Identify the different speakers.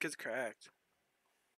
Speaker 1: Gets cracked.